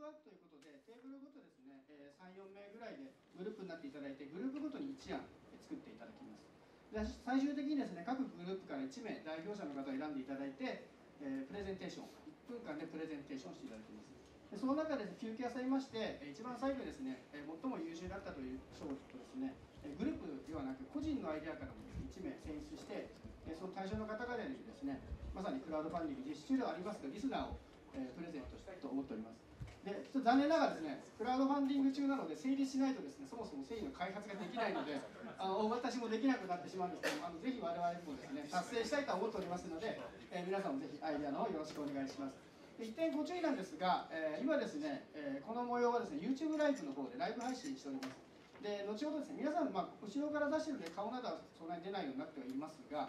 プワークということでテーブルごとですね、え、34名ぐらいでグループになっていただいてグループごとに1案作っていただきます。で最終的にですね各グループから1名代表者の方を選んでいただいて、え、プレゼンテーション1分間でプレゼンテーションしていただきます。でその中で休憩挟みまして一番最後ですね最も優秀だったという賞とですねグループではなく個人のアイデアからも1名選出してその対象の方々にですねまさにクラウドファンディング実施中ではありますがリスナーをプレゼントしたいと思っております。でちょっと残念ながらですねクラウドファンディング中なので成立しないとですねそもそも製品の開発ができないのであのお渡しもできなくなってしまうんですけどあのぜひ我々もですね達成したいと思っておりますので、えー、皆さんもぜひアイデアの方よろしくお願いします。で1点ご注意なんですが、えー、今ですね、えー、この模様はですね YouTube ライブの方でライブ配信しております。で後ほどですね皆さん、まあ、後ろから出してるので顔などはそんなに出ないようになってはいますが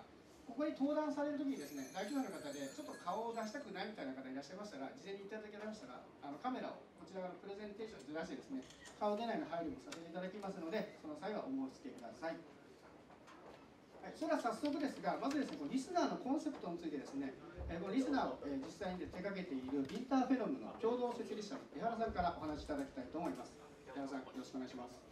ここに登壇される時にですね大規模の方でちょっと顔を出したくないみたいな方いらっしゃいましたら事前にいただけましたらあのカメラをこちら側のプレゼンテーションずらしてですね顔出ないの配慮もさせていただきますのでその際はお申し付けくださいはい、それは早速ですが、まずですね、このリスナーのコンセプトについてですね、えこのリスナーを、え実際に手掛けているインターフェノムの共同設立者の江原さんからお話しいただきたいと思います。江原さん、よろしくお願いします。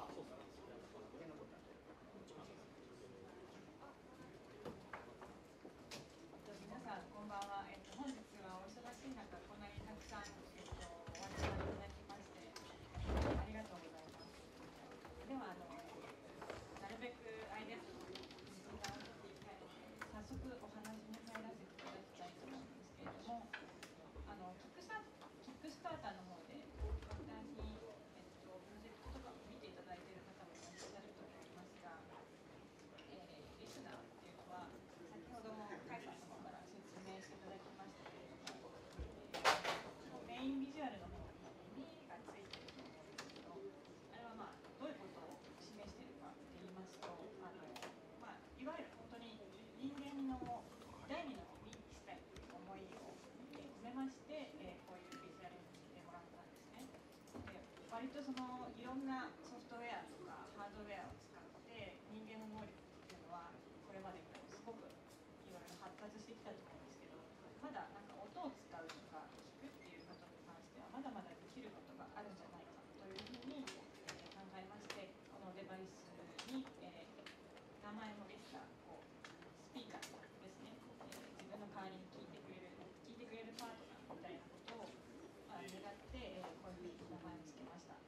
さんこんばんは、えっと、本日はお忙しい中こんなにたくさん、えっと、お集まりいただきましてありがとうございますではあのなるべくアイデアと時間を取っていただいて早速お話に入らせていただきたいと思うんですけれどもあのキックスタキックスターターの方で簡単に、えっと、プロジェクトとかを見ていただいている方もいらっしゃると思いますが、えー、リスナーっていうのは先ほども甲斐さんの方から説明していただきましたけれども、えー、メインビジュアルの方に「がついてると思うんですけどあれはまあどういうことを示しているかって言いますとあの、まあ、いわゆる本当に人間の第二の耳にしたいという思いを、え込めまして、えー、こういうビジュアルにしてもらったんですね。で割とそのいろんなソフトウェアとかハードウェアを使って人間の能力っていうのはこれまですごくいろいろ発達してきたと思うんですけどまだなんか音を使うとか聞くっていうことに関してはまだまだできることがあるんじゃないかというふうに、え考えましてこのデバイスに、えー、名前もできたこうスピーカーですね、えー、自分の代わりに聞いてくれる聞いてくれるパートナーみたいなことを、まあ、願って、えー、こういう名前を付けました。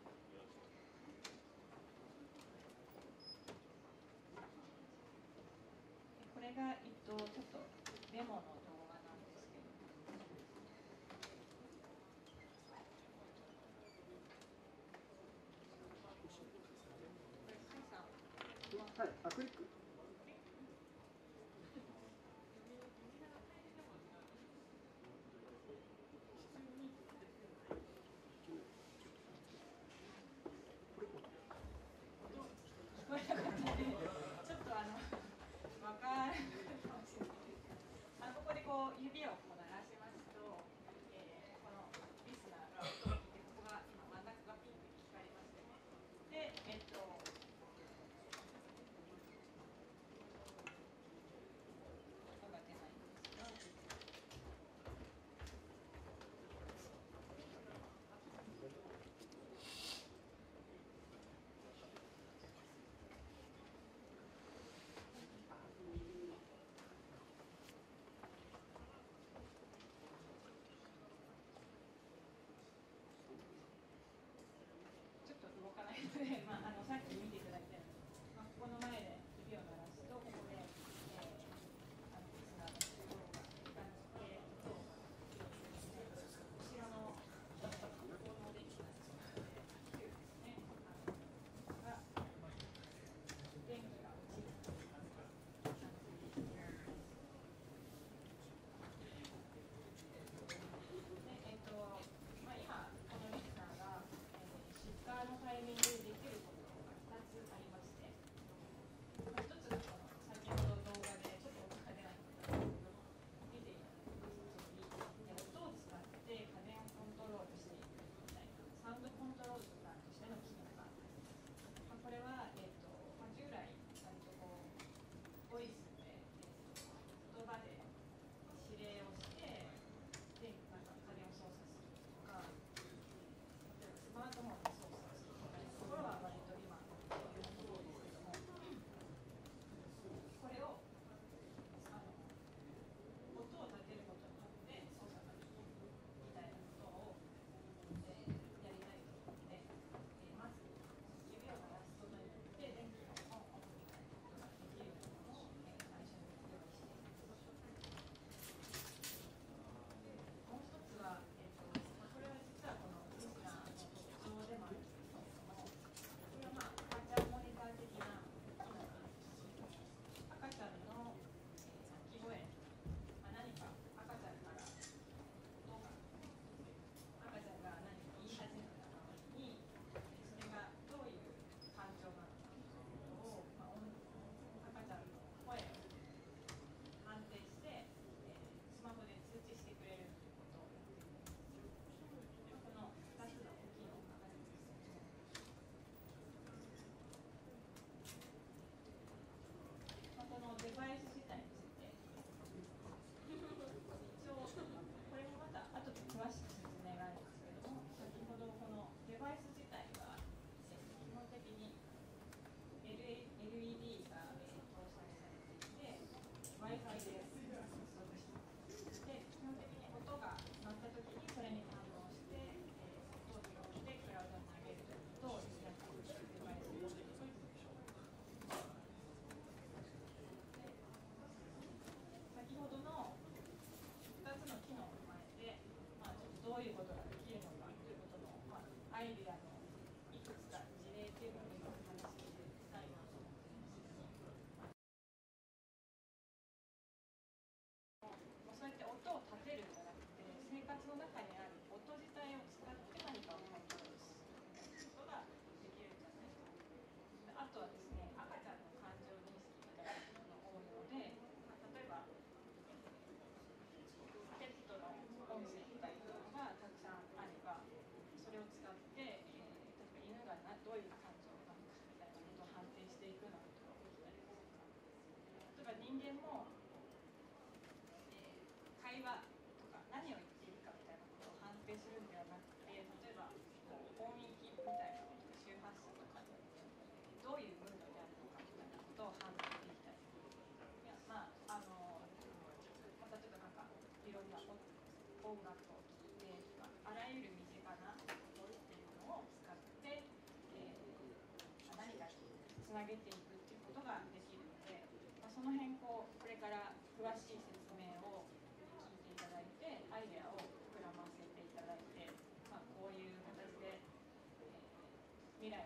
これが、えっと、ちょっとデモの動画なんですけど。はい、あクリック。ちょっとあの。わかるかもしれないあここでこう指をこう鳴らしますと、えー、このリスナーが音を聞いてここが今真ん中がピンクに光りましてねでえっと音が出ないんですけど動かないので、まあ、あのさっき見ていただいたように、まあ、ここの前で人間も、えー会話とか何を言っているかみたいなことを判定するんではなくて例えばこう音域みたいなことか周波数とかどういうムードであるのかみたいなことを判定できたりいやまああのまたちょっとなんかいろんな音楽を聴いてとかあらゆる身近な音っていうのを使って、えー何かにつなげていくっていうことができるので、まあ、その辺こうこれから詳しい説明を聞いていただいてアイデアを膨らませていただいて、まあ、こういう形で、えー未来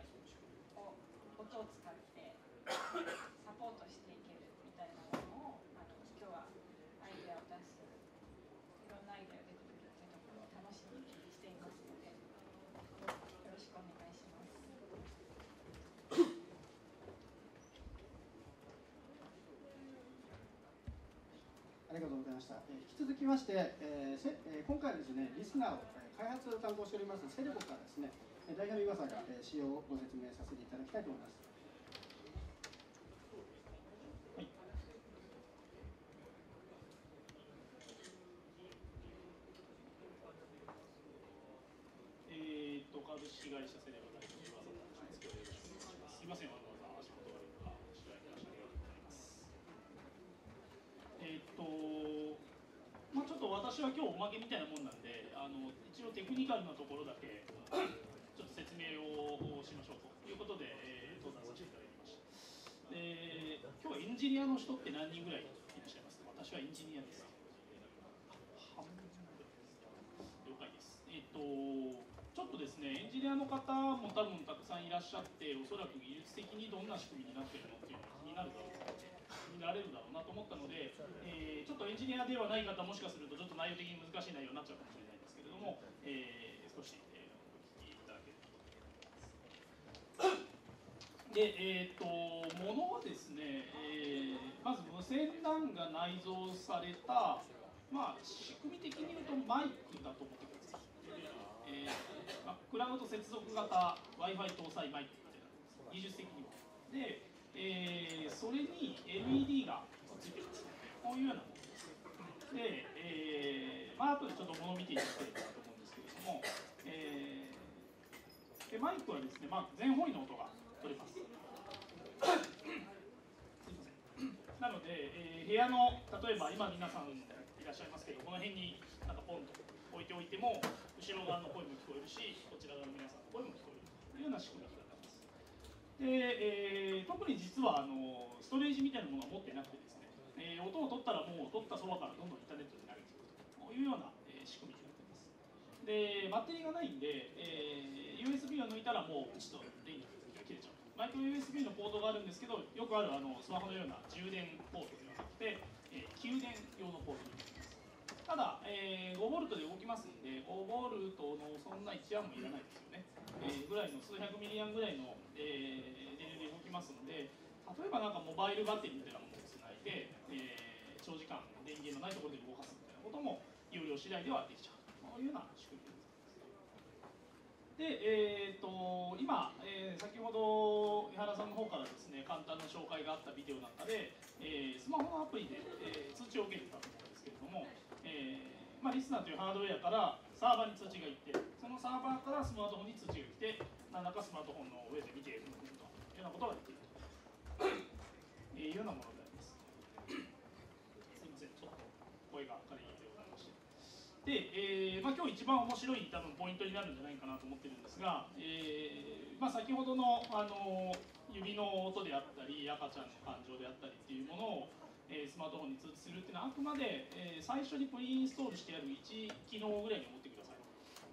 を音を使ってサポートしていけるみたいなものをあの今日はアイデアを出すいろんなアイデアが出てくるっていうところを楽しみにしていますのでどうぞよろしくお願いします。ありがとうございました。えー引き続きまして、えーせえー今回ですね、リスナーをえー開発を担当しておりますセレボからですね、代表の岩佐が、えー仕様をご説明させていただきたいと思います。えー、っと株式会社セレブ代表岩佐俊之ですけどよろしくお願いします。すみません、わざわざ足元悪い中、取材にいらっしゃりありがとうございます。えー、っと、まあちょっと私は今日おまけみたいなもんなんで、あの一応テクニカルなところだけちょっと説明をしましょうということで、えー、登壇させていただきました。で、今日はエンジニアの人って何人ぐらいいらっしゃいますか？私はエンジニアです。半分ぐらいです。了解です。えっ、と、ちょっとですね、エンジニアの方も多分たくさんいらっしゃって、おそらく技術的にどんな仕組みになってるのっていうのが気になるだろうな、気になれるだろうなと思ったので、えーちょっとエンジニアではない方、もしかするとちょっと内容的に難しい内容になっちゃうかもしれないんですけれども、えー少し、えーお聞きいただければと思います。で、えっ、と、ものはですね、えーまず無線 LAN が内蔵された、まあ、仕組み的に言うとマイクだと思ってください。えーまあ、クラウド接続型 Wi-Fi 搭載マイクみたいな技術的には。で、えーそれに LED がついてるんです。こういうようなものです。で、えーまあ後でちょっとものを見ていただければと思うんですけれども、えーでマイクはですね、まあ、全方位の音が取れます。すいませんなので、えー部屋の例えば今皆さんいらっしゃいますけどこの辺になんかポンと置いておいても後ろ側の声も聞こえるしこちら側の皆さんの声も聞こえるというような仕組みで、えー特に実はあのストレージみたいなものは持ってなくてですね、えー音を取ったらもう取ったそばからどんどんインターネットに投げていくというような、えー仕組みになっています。でバッテリーがないんで、えー USB を抜いたらもうプチッと電気が切れちゃう。マイクロ USB のポートがあるんですけどよくあるあのスマホのような充電ポートではなくて、えー給電用のポートになってます。ただ、えー、5ボルトで動きますんで5ボルトのそんな1アンもいらないですよね、えーぐらいの数百ミリアンぐらいの、えー電流で動きますので例えばなんかモバイルバッテリーみたいなものをつないで、えー長時間電源のないところで動かすみたいなことも有料次第ではできちゃうこういうような仕組みです。で、えー、と今、えー先ほど井原さんの方からですね簡単な紹介があったビデオなんかで、えースマホのアプリで、えー通知を受けてたと思うんですけれども、えーまあ、リスナーというハードウェアからサーバーに通知がいってそのサーバーからスマートフォンに通知が来て何らかスマートフォンの上で見ているというようなことができるというようなものであります。すいません、ちょっと声が仮にでございまして。で、えーまあ、今日一番面白い多分ポイントになるんじゃないかなと思ってるんですが、えーまあ、先ほどの、あの指の音であったり赤ちゃんの感情であったりっていうものを、えスマートフォンに通知するっていうのはあくまで、え最初にプリインストールしてある1機能ぐらいに思ってください、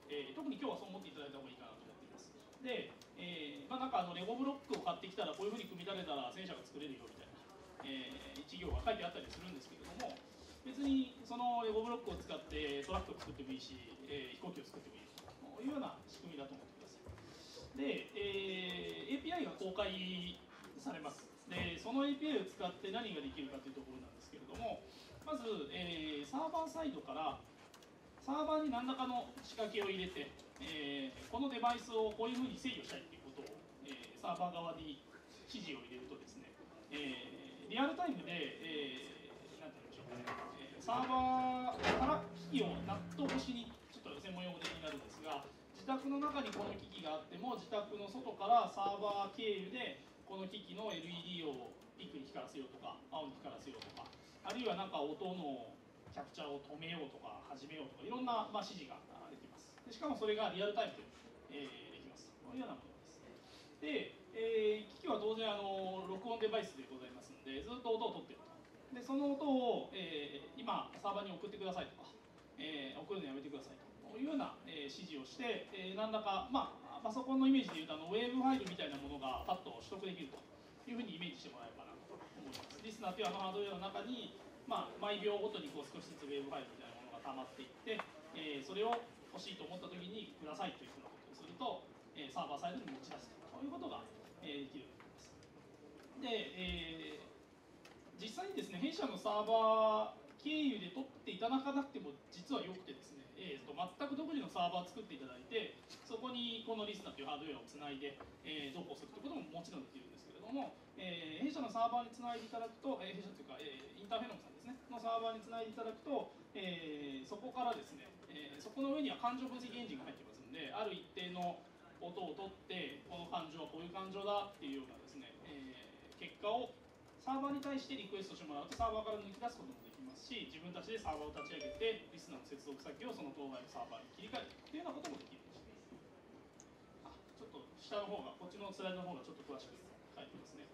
え特に今日はそう思っていただいた方がいいかなと思っていますで、えまあ、なんかあのレゴブロックを買ってきたらこういうふうに組み立てたら戦車が作れるよみたいな、え1行が書いてあったりするんですけれども、別にそのレゴブロックを使ってトラックを作ってもいいし、え飛行機を作ってもいいというような仕組みだと思ってください。で、え API が公開されます。で、その API を使って何ができるかというところなんですけれども、まず、えーサーバーサイドからサーバーに何らかの仕掛けを入れて、えーこのデバイスをこういうふうに制御したいということを、えーサーバー側に指示を入れるとですね、えーリアルタイムで、えーなんて言うんでしょうかね、えサーバーから機器を納豆越しに、ちょっと専門用語的になるんですが、自宅の中にこの機器があっても、自宅の外からサーバー経由で、この機器の LED をピンクに光らせようとか、青に光らせようとか、あるいはなんか音のキャプチャーを止めようとか、始めようとか、いろんな、まあ、指示ができます。でしかもそれがリアルタイムで、えーできます。こういうようなものです。で、えー機器は当然あの録音デバイスでございますのでずっと音を取ってるとでその音を、えー今サーバーに送ってくださいとか、えー送るのやめてくださいというような、えー指示をして、えー何らか、まあ、パソコンのイメージでいうとあのウェーブファイルみたいなものがパッと取得できるというふうにイメージしてもらえばなと思いますリスナーというあのハードウェアの中に、まあ、毎秒ごとにこう少しずつウェーブファイルみたいなものが溜まっていって、えーそれを欲しいと思った時にくださいというふうなことをすると、えサーバーサイドに持ち出すということが、えできるようになります。で、えー実際にですね弊社のサーバー経由で取っていただかなくても実はよくてですね、えーと全く独自のサーバーを作っていただいてそこにこのリスナーというハードウェアをつないで、えー、どうこうするということももちろんできるんですけれども、えー弊社のサーバーにつないでいただくと、えー弊社というか、えーインターフェノンさんですねのサーバーにつないでいただくと、えーそこからですね、えーそこの上には感情分析エンジンが入ってますのである一定の音を取ってこの感情はこういう感情だっていうようなですね、えー結果をサーバーに対してリクエストしてもらうとサーバーから抜き出すこともできますし自分たちでサーバーを立ち上げてリスナーの接続先をその当該のサーバーに切り替えるというようなこともできるようにしてます。あちょっと下の方がこっちのスライドの方がちょっと詳しく書いてますね。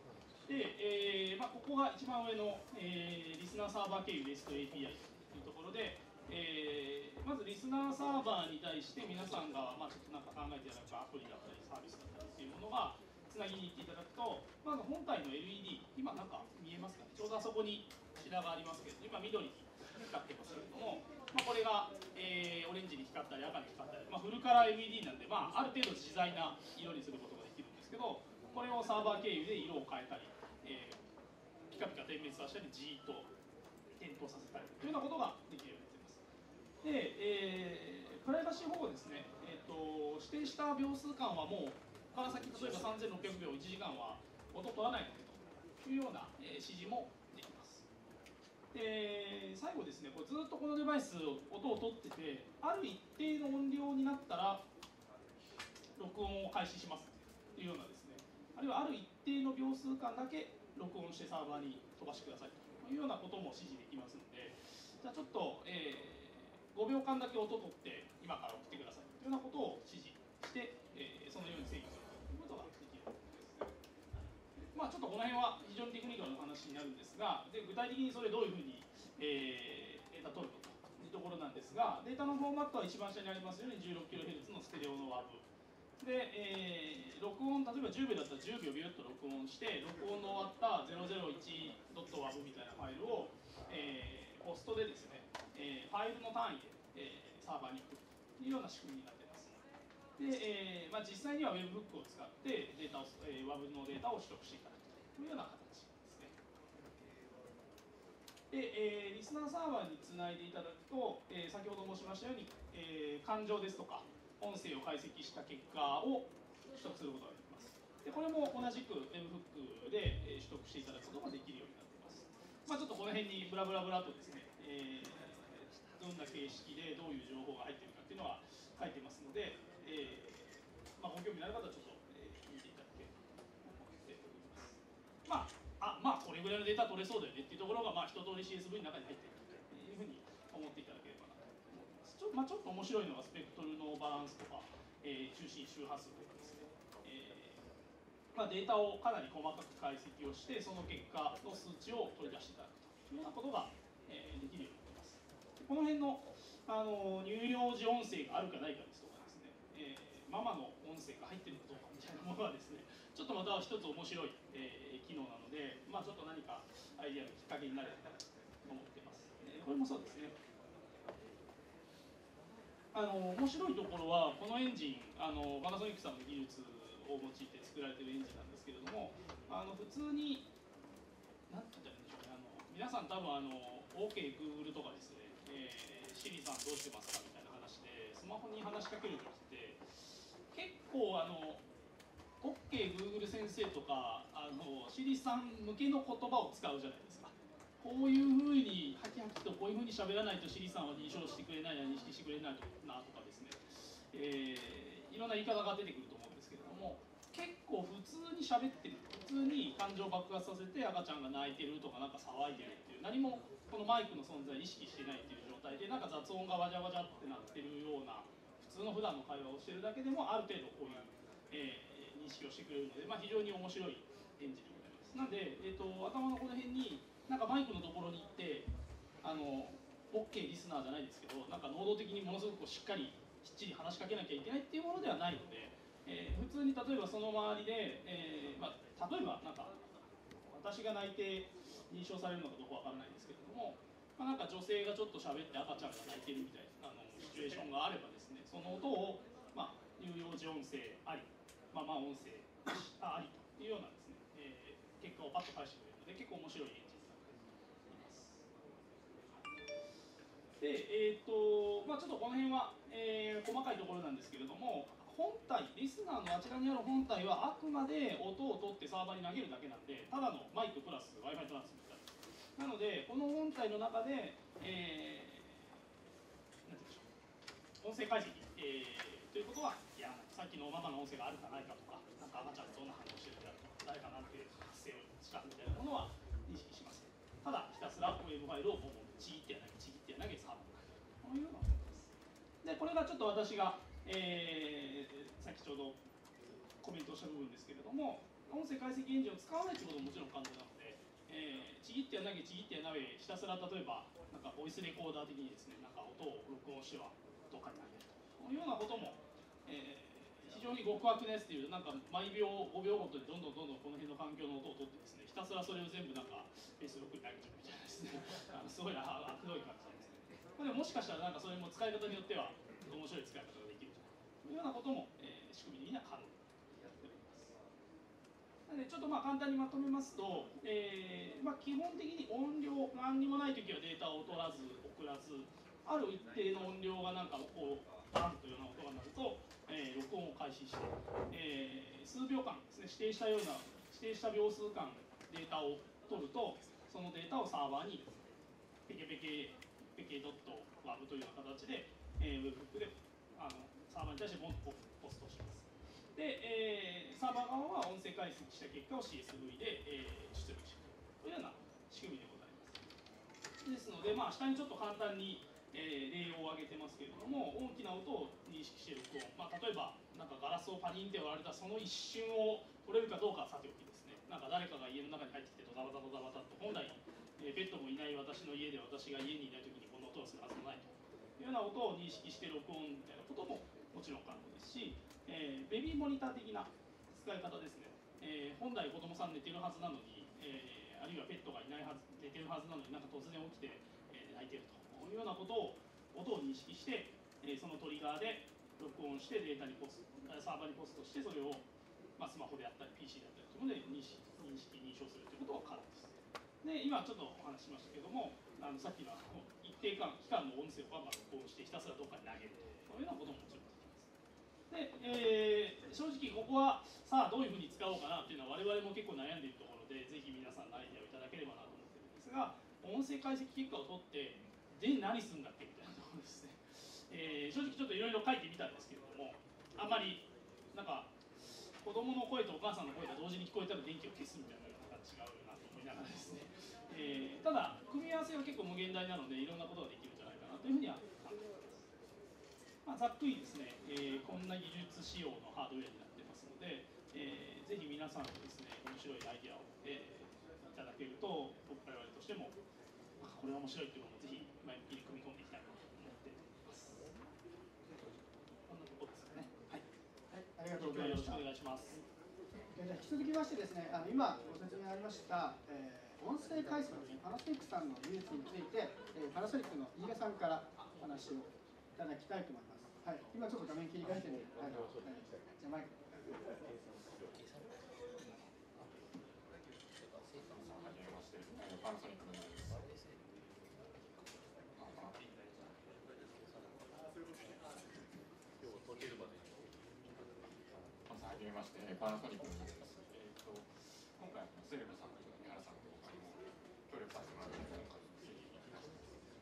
で、えーまあ、ここが一番上の、えーリスナーサーバー経由 REST API というところで、えーまずリスナーサーバーに対して皆さんが、まあ、ちょっとなんか考えていただくアプリだったりサービスだったりっていうものがつなぎに行っていただくとまず本体の LED 今なんか見えますかね？ちょうどあそこに白がありますけど今緑に光ってますけれども、まあ、これが、えーオレンジに光ったり赤に光ったり、まあ、フルカラー LED なんで、まあ、ある程度自在な色にすることができるんですけどこれをサーバー経由で色を変えたり、えーピカピカ点滅させたりじーっと点灯させたりというようなことができるようになっています。で、えープライバシー保護ですね、えー、と指定した秒数間はもうここから先例えば3600秒1時間は音取らないのでというような、えー指示もで最後ですねこれずっとこのデバイス音を取っててある一定の音量になったら録音を開始しますというようなですね。あるいはある一定の秒数間だけ録音してサーバーに飛ばしてくださいと。いうようなことも指示できますので。じゃあちょっと、えー5秒間だけ音取って今から送ってくださいというようなことを指示して、えーそのように制御するということができるわけですね。まあちょっとこの辺は非常にテクニカルな話になるんですがで具体的にそれどういうふうに、えーデータ取るのかというところなんですがデータのフォーマットは一番下にありますように 16kHz のステレオの WAV で、えー録音例えば10秒だったら10秒ビュッと録音して録音の終わった 001.wav みたいなファイルを、えーポストでですね、えーファイルの単位で、えーサーバーに送るというような仕組みになっています。で、えーまあ、実際には Webhook を使ってデータを、えー WAV のデータを取得していただくというような形ですね。で、えーリスナーサーバーにつないでいただくと、えー先ほど申しましたように、えー感情ですとか音声を解析した結果を取得することができます。でこれも同じく Webhook で取得していただくことができるようになっています。まあ、ちょっとこの辺にブラブラブラとですね、えーどんな形式でどういう情報が入っているかっていうのは書いてますので、えーまあ、ご興味のある方はちょっと、えー見ていただければと思っております。まあ、あまあこれぐらいのデータ取れそうだよねっていうところが、まあ、一通り CSV の中に入っているというふうに思っていただければなと思います。ちょ,、まあ、ちょっと面白いのはスペクトルのバランスとか、えー中心周波数とかですね、えーまあ、データをかなり細かく解析をしてその結果の数値を取り出していただくというようなことが、えーできるようになってますこの辺のあの乳幼児音声があるかないかですと、ママの音声が入ってるかどうかみたいなものはですね ちょっとまた一つ面白い、えー機能なので、まあ、ちょっと何かアイデアのきっかけになればと思ってます、えーこれもそうですね。あの面白いところはこのエンジンあのパナソニックさんの技術を用いて作られてるエンジンなんですけれどもあの普通に何て言ったらいいんでしょうね。あの皆さん多分あの OKGoogle、とかですね、えー、シリさんどうしてますかみたいな話でスマホに話しかける時って結構あの OKGoogle、先生とかあのシリさん向けの言葉を使うじゃないですか。こういうふうにハキハキとこういうふうに喋らないとシリさんは認証してくれないな認識してくれないなとかですね、えー、いろんな言い方が出てくると思うんですけれども結構普通に喋ってる普通に感情爆発させて赤ちゃんが泣いてるとかなんか騒いでるっていう何もこのマイクの存在意識してないっていう状態でなんか雑音がわじゃわじゃってなってるような通の普段の会話をしてるだけでもある程度こういう、えー、認識をしてくれるので、まあ、非常に面白いエンジンでございます。なんで、えーと、頭のこの辺になんかマイクのところに行ってあの OK リスナーじゃないですけどなんか能動的にものすごくしっかりきっちり話しかけなきゃいけないっていうものではないので、えー、普通に例えばその周りで、えーまあ、例えばなんか私が泣いて認証されるのかどうかわからないですけれども、まあ、なんか女性がちょっと喋って赤ちゃんが泣いてるみたいなあのシチュエーションがあればですねその音を、まあ、乳幼児音声あり、まあ、まあ音声ありというようなですね、えー、結果をパッと返してくれるので結構面白いエンジンで、えーとまあ、ちょっとこの辺は、えー、細かいところなんですけれども本体リスナーのあちらにある本体はあくまで音を取ってサーバーに投げるだけなんでただのマイクプラス w i f i トランスミッターなのでこの本体の中で、えー、なんて言うんでしょう音声解析、えー、ということはいやさっきのママの音声があるかないかとかなんか赤ちゃんどんな反応してるんだろう誰かなんて発声をしたみたいなものは認識しませんただひたすらウェブファイルをボンボンちぎってやなきちぎってやなきサーバーこういうようなものですでこれがちょっと私がえー、さっきちょうどコメントした部分ですけれども音声解析エンジンを使わないということももちろん可能なので、えー、ちぎってや投げちぎってや投げひたすら例えばなんかボイスレコーダー的にですねなんか音を録音してはどっかに投げるとこういうようなことも、えー、非常に極悪なやつっていうなんか毎秒5秒ごとにどんどんどんどんこの辺の環境の音を取ってですねひたすらそれを全部なんかベースロックに投げちゃうみたいなですね。あのすごいあくどい感じですね。でももしかしたらなんかそれも使い方によっては面白い使い方ができると。いうようなことも、えー、仕組み的には可能になっております。なのでちょっとまあ簡単にまとめますと、えーまあ、基本的に音量何にもない時はデータを取らず送らずある一定の音量がなんかこうバンというような音が鳴ると、えー、録音を開始して、えー、数秒間ですね指定したような指定した秒数間データを取るとそのデータをサーバーにペケペケペケドットワブというような形で、えー、ウェブフックであのサーバーに対してポンとポストします。で、えー、サーバー側は音声解析した結果を CSV で、えー、出力していくというような仕組みでございます。ですので、まあ、下にちょっと簡単に、えー、例を挙げてますけれども、大きな音を認識して録音、まあ、例えば、なんかガラスをパリンって割られたその一瞬を取れるかどうかはさておきですね、なんか誰かが家の中に入ってきてドタバタドタバタと、本来、えー、ペットもいない私の家で私が家にいないときにこの音がするはずもないというような音を認識して録音みたいなことももちろん可能ですし、えー、ベビーモニター的な使い方ですね、えー、本来子供さん寝てるはずなのに、えー、あるいはペットがいないはず寝てるはずなのになんか突然起きて、えー、泣いてると。いうようなことを音を認識して、えー、そのトリガーで録音してデータにポスサーバーにポストしてそれを、まあ、スマホであったり PC であったりというので認識認識認証するということが可能です。で今ちょっとお話しましたけどもあのさっきの一定間期間の音声をバンバン録音してひたすらどっかに投げるというようなことももちろんで、えー、正直ここはさあどういうふうに使おうかなっていうのは我々も結構悩んでいるところでぜひ皆さんのアイデアをいただければなと思ってるんですが音声解析結果を取ってで何すんだっけみたいなところですね、えー、正直ちょっといろいろ書いてみたんですけれどもあんまりなんか子供の声とお母さんの声が同時に聞こえたら電気を消すみたいなのが違うなと思いながらですね、えー、ただ組み合わせは結構無限大なのでいろんなことができるんじゃないかなというふうにはまあ、ざっくりですね、えー、こんな技術仕様のハードウェアになってますので、えー、ぜひ皆さんですね、面白いアイデアを、えー、いただけると、僕我々としても、これは面白いというものをぜひ前向きに組み込んでいきたいと思っています。こんなところですかね。はい。はい、ありがとうございました。よろしくお願いします。引き続きましてですね、あの今ご説明ありました、えー音声解析ですね、パナソニックさんの技術について、えーパナソニックの飯田さんから話をいただきたいと思います。はい、今ちょっと画面切り替えてるんで、はい、はい、じゃあマイク。はじめまして、えーパナソニックの皆です。はじめまして、えーパナソニックの皆です。えーと今回セレブさんと三原さんとあの協力させてもらって今回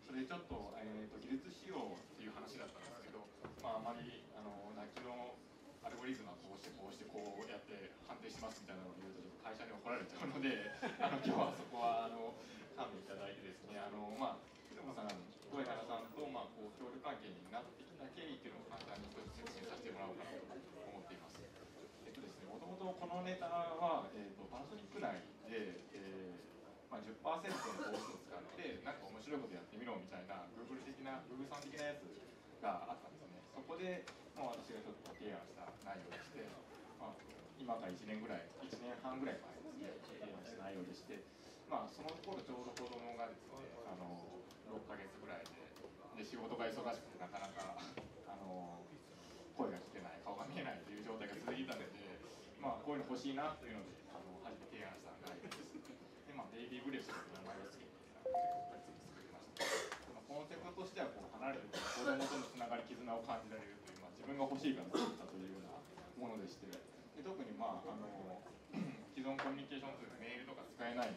それでちょっと,、えー、と技術仕様っていう話だったんですけど、まあ、あまりあの泣きのアルゴリズムはこうしてこうしてこうやって判定しますみたいなのを言うとちょっと会社に怒られちゃうので あの今日はそこはあの勘弁いただいてですねあのまあひろこさん小江原さんと、まあ、こう協力関係になっていうのを簡単に少し説明させてもらおうかと思っています。えっとですね、もともとこのネタは、えっとパナソニック内で、えーまあ、10%のコースを使ってなんか面白いことやってみろみたいな Google 的な Google さん的なやつがあったんですねそこで、まあ、私がちょっと提案した内容でして、まあ、今から1年ぐらい1年半ぐらい前ですね提案した内容でして、まあ、その頃ちょうど子供がですねあの6ヶ月ぐらいでで仕事が忙しくてなかなかあの声が聞けないという状態が続いたので、まあ、こういうの欲しいなというのであの初めて提案した内容です。で、まあ、ベイビーブレスという名前を付けて、作りました。そのコンセプトとしてはこう離れて子供とのつながり、絆を感じられるという、まあ、自分が欲しいから作ったというようなものでして、で特に、まあ、あの既存コミュニケーションツール、メールとか使えない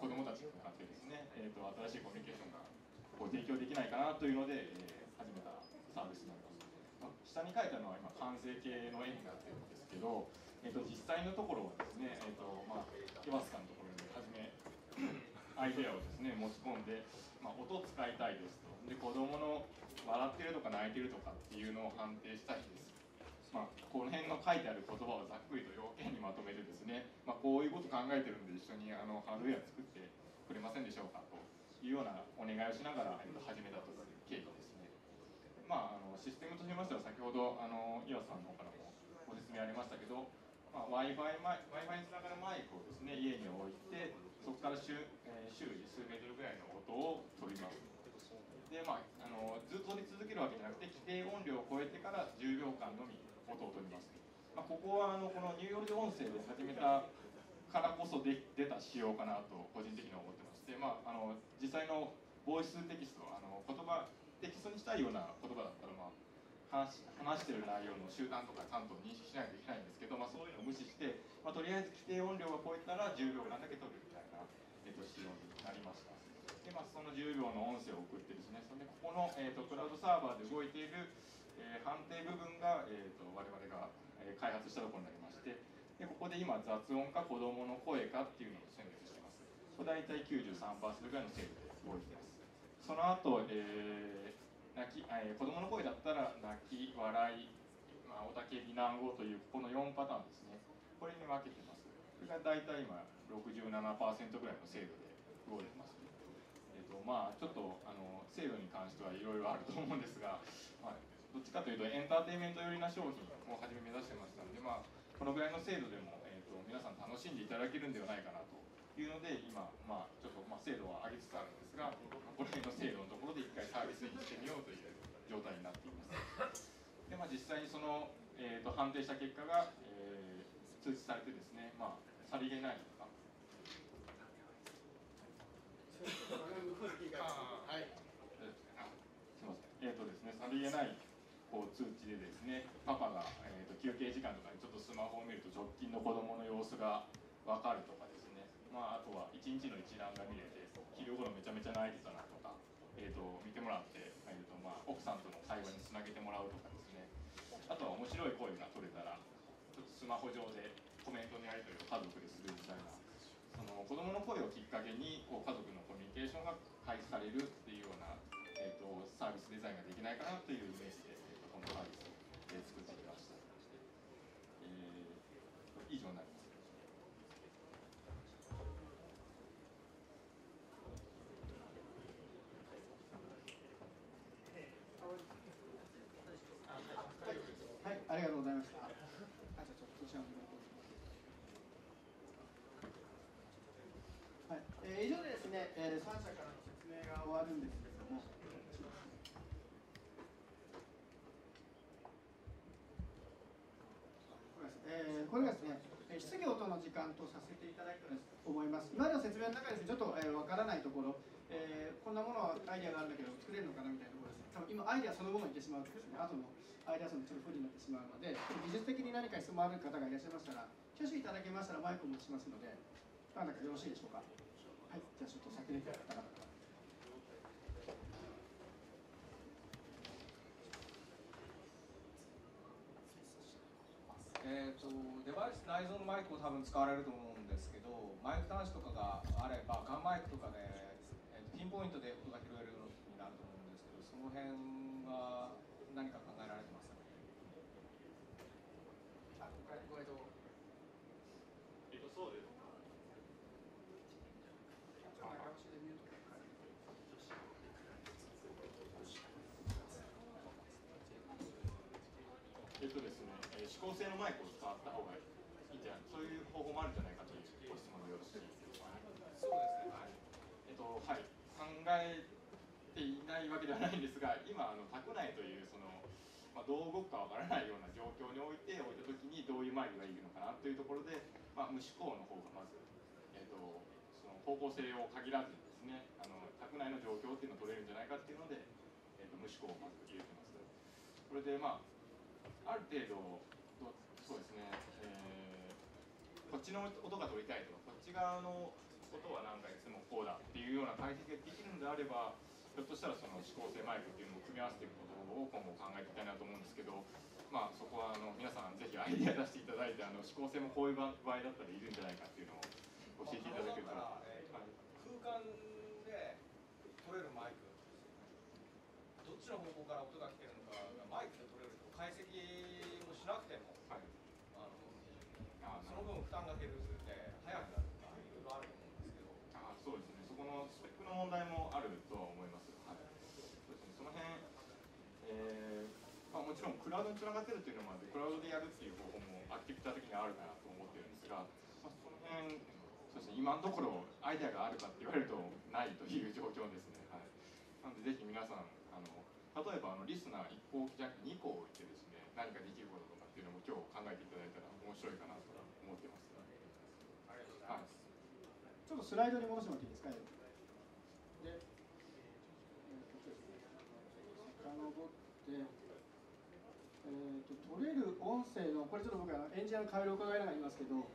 子供たちに向かってですね、えー、と新しいコミュニケーションがこう提供できないかなというので、えー始めたサービスになります。下に書いたのは今完成形の絵になってるんですけど、えっと実際のところはですね、えっとまあ岩須さんのところにはじめ アイデアをですね持ち込んで、まあ音使いたいですと、で子供の笑ってるとか泣いてるとかっていうのを判定したいです。まあこの辺の書いてある言葉をざっくりと要件にまとめてですね、まあこういうこと考えてるんで一緒にあのハードウェア作ってくれませんでしょうかというようなお願いをしながら、始めたという経緯。まあ、あのシステムとしましては先ほどあの岩瀬さんの方からもご説明ありましたけど、まあ、w i f i マイ Wi-Fi につながるマイクをですね家に置いてそこから周,、えー周囲数メートルぐらいの音を取ります。で、まあ、あのずっと取り続けるわけじゃなくて規定音量を超えてから10秒間のみ音を取ります、まあ、ここはあのこのニューヨルで音声で始めたからこそで出た仕様かなと個人的には思ってまして、まあ、あの実際のボイステキストあの言葉テキストにしたいような言葉だったら、まあ、話話してる内容の集団とかちゃんと認識しないといけないんですけど、まあ、そういうのを無視して、まあ、とりあえず規定音量が超えたら10秒間だけ取るみたいな、えっと仕様になりました。で、まあ、その10秒の音声を送ってですねそれでここの、えっとクラウドサーバーで動いている、えー判定部分が、えっと我々が、えー開発したところになりましてでここで今雑音か子どもの声かっていうのを選別してます。大体93%ぐらいの精度で動いてます。その後、えー泣きえー子供の声だったら泣き、笑い、まあ、おたけび、難語というこの4パターンですね。これに分けてます。これが大体今67%ぐらいの精度で動いてます。えっ、とまあちょっとあの精度に関してはいろいろあると思うんですが、まあ、どっちかというとエンターテインメント寄りな商品を初め目指してましたので、まあこのぐらいの精度でもえっ、と皆さん楽しんでいただけるんではないかなというので今まあちょっとまあ精度は上げつつあるんですが、この辺の精度のところで一回サービスにしてみようという状態になっています。でまあ実際にその、えー、と判定した結果が、えー通知されてですね、まあさりげないとか。すみません。えっ、とですね、さりげないこう通知でですね、パパが、えー、と休憩時間とかにちょっとスマホを見ると直近の子供の様子がわかるとかまああとは一日の一覧が見れて、昼頃めちゃめちゃ泣いてたなとか、えっ、と見てもらって、えー、とまあ奥さんとの会話につなげてもらうとかですね、あとは面白い声が取れたら、ちょっとスマホ上でコメントのやり取りを家族でするみたいな。その子供の声をきっかけにこう家族のコミュニケーションが開始されるっていうような、えー、とサービスデザインができないかなというイメージで、えーとこのサービスを、え作ってきました、えー以上になりますはい、ありがとうございました。あ、じゃあちょっとそちらの方にはい、ええー、以上でですね、えー、3社からの説明が終わるんですけれども、えー、これがですね、質疑応答の時間とさせていただきたいと思います。今の説明の中でですね、ちょっとわ、えー、からないところ、えー、こんなものはアイデアがあるんだけど作れるのかなみたいなところです。多分今アイデアそのものに言ってしまうとですね、後のアイデアそのちょっと不利になってしまうので、技術的に何か質問ある方がいらっしゃいましたら、挙手いただけましたらマイクを持ちますので、なんだかよろしいでしょうか？はい、じゃあちょっと先に方々から。えーと、デバイス内蔵のマイクを多分使われると思うんですけどマイク端子とかがあればガンマイクとかで、えーと、ピンポイントで音が拾えるようになると思うんですけどその辺は何かえられてますかあご回答えっとそうですえっとですね、えー、指向性のマイクを使った方がいいんじゃないそういう方法もあるんじゃないかというご質問でよろしいですか、そうですね、はいえっとはい、考えていないわけではないんですが今あの宅内というその、まあ、どう動くかわからないような状況において置いた時にどういうマイクがいいのかなというところで、まあ、無指向の方がまず、えっと、その方向性を限らずにですねあの宅内の状況っていうのを取れるんじゃないかっていうので、えっと、無指向をまず入れてます。これでまあある程度そうですね、えー、こっちの音が取りたいとかこっち側の音はなんかいつもこうだっていうような解析ができるんであればひょっとしたらその指向性マイクっていうのを組み合わせていくことを今後考えていきたいなと思うんですけどまあそこはあの皆さんぜひアイデア出していただいてあの指向性もこういう場合だったらいるんじゃないかっていうのを教えていただけると、えー、空間で取れるマイクどっちの方向から音が来てるのかがマイクで取れると解析をしなくても、はい、あのその分負担が減る問題もあるとは思います、はい、そうですねその辺、えーまあ、もちろんクラウドにつながってるっていうのもあってクラウドでやるっていう方法もアクティビター的にあるかなと思ってるんですが、まあ、その辺そうですね今のところアイデアがあるかって言われるとないという状況ですね、はい、なのでぜひ皆さんあの例えばあのリスナー1個じゃなくて2個置いてですね何かできることとかっていうのも今日考えていただいたら面白いかなと思ってます。ありがとうございます。ちょっとスライドに戻してもらっていいですか？で、えー、遡って、えーと、取れる音声のこれちょっと僕はエンジニアの顔色を伺いながら言いますけど。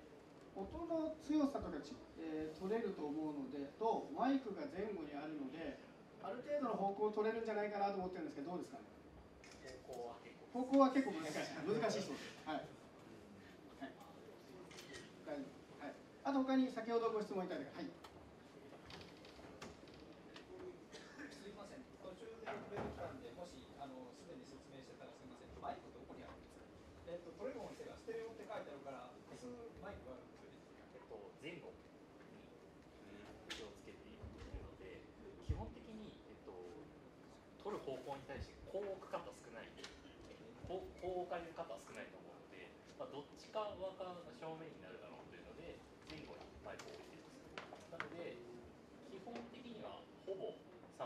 音の強さとかち、えー、取れると思うのでとマイクが前後にあるのである程度の方向を取れるんじゃないかなと思ってるんですけどどうですかね？方向は結構難しい。難しい。そうです。はい、はい、はい。あと他に先ほどご質問いただいた。はいません途中でブレイクたんでもしあのすでに説明してたらすみませんマイクどこにあるんですかえっと取れる音声がステレオって書いてあるから複数マイクがあるんですよねえっと前後に気をつけているので基本的取る方向に対してこう置く方少ないこうこう置かれる方少ないと思うので、正面になるだろうというので前後にマイクを置いていますなので基本的にはほぼ360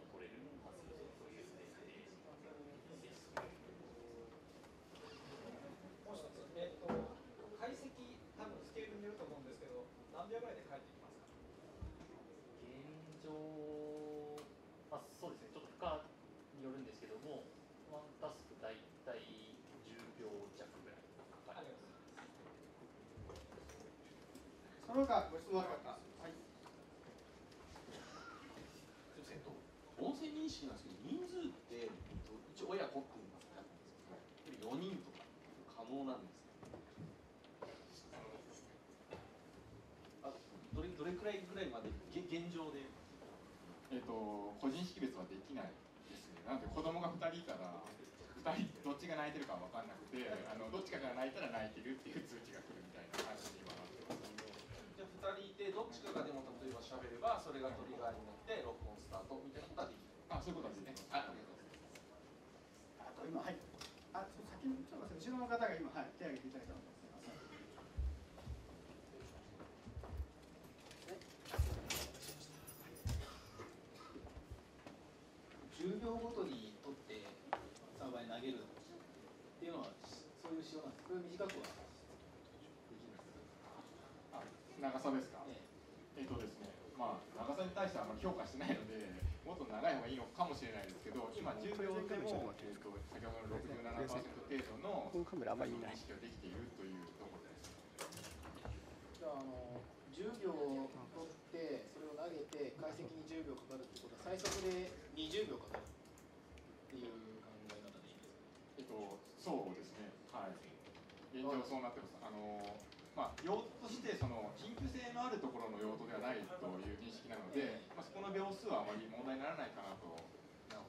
度取れるはずという設定ですもう一つ、えっと、解析多分スケールによると思うんですけど何秒ぐらいで返ってきますか現状そうですねちょっと負荷によるんですけどもワンタスク大体10秒弱ぐらいかかりますその他ご質問ある方。はい。すみませんと音声認識なんですけど人数って一応親子って言いますか4人とか可能なんですあどれどれくらいぐらいまで現状で？えーと、個人識別はできないですね。なので子供が2人いたら2人どっちが泣いてるか分かんなくてあのどっちかが泣いたら泣いてるっていう通知が来る2人いてどっちかがでも例えば喋ればそれがトリガーになって録音スタートみたいなことができる。あそういうことですね。はいありがとうございますあと今はい。あ先にちょっと後ろの方が今はい手挙げていただいたのですいますん。10秒ごとに取ってサーバーに投げるっていうのはそういう仕様なんです。これ短くは。さですか、えっとですねまあ長さに対してはあまり評価してないのでもっと長い方がいいのかもしれないですけど今10秒でも、えっと、先ほどの67%程度のこのカメラあんまり見ない。認識ができているというところです。じゃああの10秒取ってそれを投げて解析に10秒かかるってことは最速で20秒かかるっていう考え方でいいですか？えっとそうですね。はい。現状そうなってます。あのまあ、用途としてその緊急性のあるところの用途ではないという認識なので、まあ、そこの秒数はあまり問題にならないかなと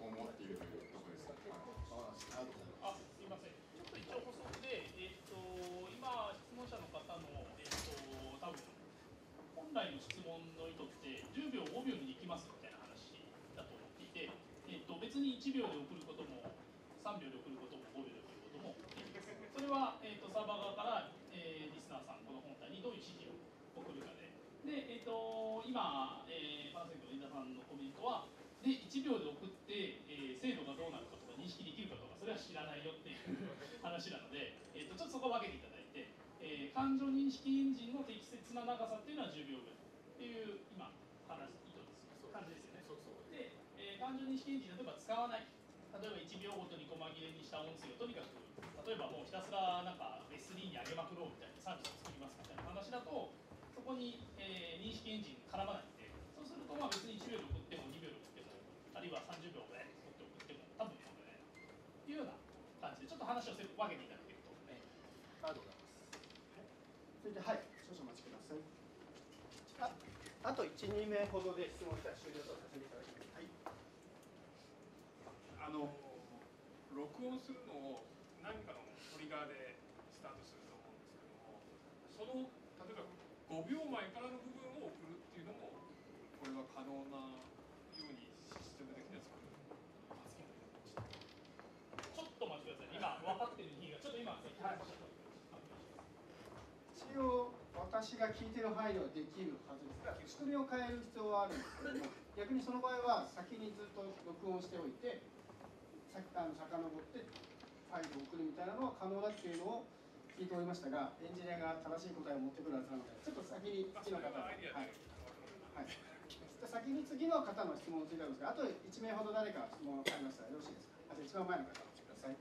思っているというところです。あすみません。ちょっと一応補足で、えっ、と今質問者の方のえっ、と多分本来の質問の意図って10秒5秒にできますみたいな話だと思っていて、えっ、と別に1秒で送ることも3秒で送ることも5秒で送ることもできます。それはえっ、とサーバー側から、えー、リスナーさんこの本体にどういう指示を送るかで、でえっ、と今、えー、パナソニックの飯田さんのコメントはで1秒で送って、えー精度がどうなるかとか認識できるかとかそれは知らないよっていう 話なので、えー、とちょっとそこを分けていただいて、えー感情認識エンジンの適切な長さっていうのは10秒ぐらいっていう今話意図です感じですよね。で、えー感情認識エンジン例えば使わない例えば1秒ごとに細切れにした音声をとにかく例えばもうひたすらなんか SD に上げまくろうみたいなサービスを作りますみたいな話だとそこに、えー認識エンジン絡まないんでそうするとまあ別に1秒で送っても2秒で送ってもあるいは30秒ぐらいで送って送っても多分問題ないというような感じでちょっと話を分けていただけると、ね、ありがとうございます。それではい、少々お待ちください。あ、あと1、2名ほどで質問したら終了とさせていただきます。はい。あの録音するのを何かのトリガーでスタートすると思うんですけどもその例えば5秒前からの部分を送るっていうのもこれは可能なようにシステム的には作るちょっと待ってください今分かってる日がちょっと今一応私が聞いてる範囲ではできるはずです仕組みを変える必要はあるんですけども逆にその場合は先にずっと録音しておいてさあの遡ってファイルを送るみたいなのは可能だっていうのを聞いておりましたがエンジニアが正しい答えを持ってくるはずなのでちょっと先に次の方はい、はい、先に次の方の質問をついてるんですがあと1名ほど誰か質問ありましたらよろしいですか？あじゃ一番前の方。お待ちください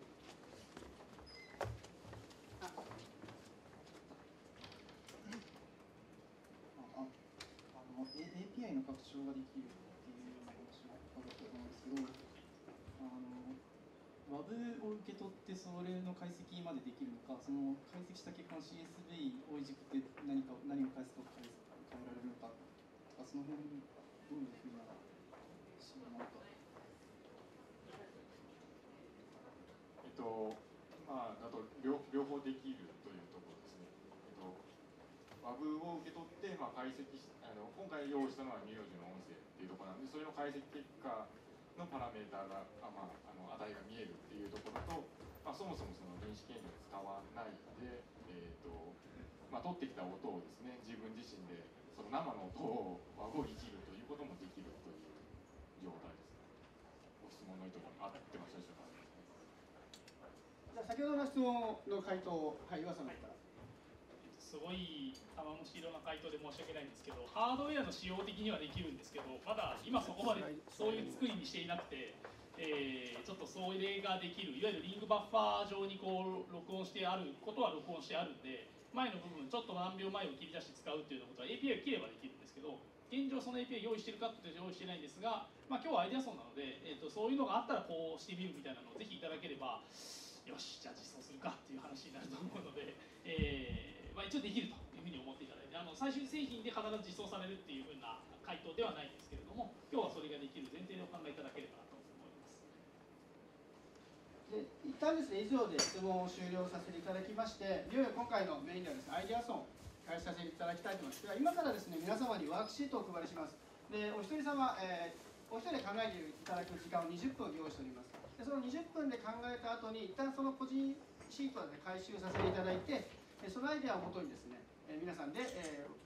ああの API の拡張ができるっていうような話があったと思うんですけど、あの WAV を受け取ってそれの解析までできるのか、その解析した結果の CSV をいじくって何か何を返すか変えられるのかとか、その辺えっと、まあ、あと両両方できるというところですね。えっと、WAV を受け取って、まあ、解析しあの今回用意したのは名字の音声っていうところなん。で、それの解析結果のパラメーターが、あまあ、あの値が見えるっていうところと、まあ、そもそもその認識エンジンが使わないで、えっとまあ、取ってきた音をですね、自分自身でその生の音を WAV をいじるということもできるという状態ですね。ご質問の意図が合ってましたでしょうか。じゃあ先ほどの質問の回答を、はい、岩さんから。すごい玉虫色な回答で申し訳ないんですけどハードウェアの仕様的にはできるんですけどまだ今そこまでそういう作りにしていなくて、えーちょっとそれができるいわゆるリングバッファー上にこう録音してあることは録音してあるんで前の部分ちょっと何秒前を切り出して使うっていうようなことは API を切ればできるんですけど現状その API 用意してるかって用意してないんですが、まあ、今日はアイデアソンなので、えー、とそういうのがあったらこうしてみるみたいなのをぜひいただければよしじゃあ実装するかっていう話になると思うので、えーまあ、一応できるというふうに思っていただいてあの最終製品で必ず実装されるっていうふうな回答ではないんですけれども今日はそれができる前提でお考えいただければなと思います。で一旦ですね以上で質問を終了させていただきましていよいよ今回のメインではですねアイデアソン開始させていただきたいと思います。では今からですね皆様にワークシートをお配りします。でお一人様、えーお一人で考えていただく時間を20分用意しております。でその20分で考えた後に一旦その個人シートで回収させていただいてそのアイデアをもとにですね皆さんで、えー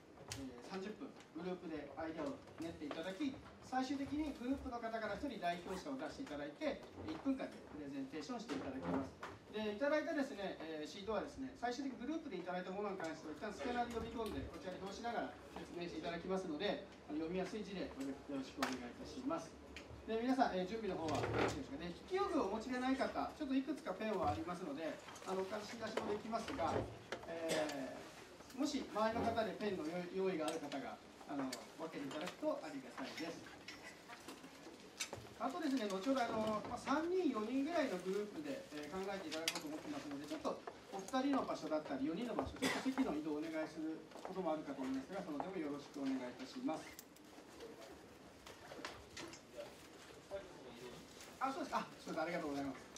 30分グループでアイデアを練っていただき最終的にグループの方から1人代表者を出していただいて1分間でプレゼンテーションしていただきます。でいただいたですね、えーシートはですね最終的にグループでいただいたものに関しては一旦スキャナーで読み込んでこちらに表しながら説明していただきますので読みやすい字でよろしくお願いいたします。で皆さん、えー準備の方はよろしいですかね筆記用具をお持ちでない方ちょっといくつかペンはありますのであのお貸し出しもできますが、えーもし周りの方でペンの用意がある方があの分けていただくとありがたいですあとですね、後ほどあの、まあ、3人、4人ぐらいのグループで、えー考えていただこうと思ってますので、ちょっとお二人の場所だったり、4人の場所、ちょっと席の移動をお願いすることもあるかと思いますが、その点もよろしくお願いいたします。あ、そうです。あ、そうです。ありがとうございます。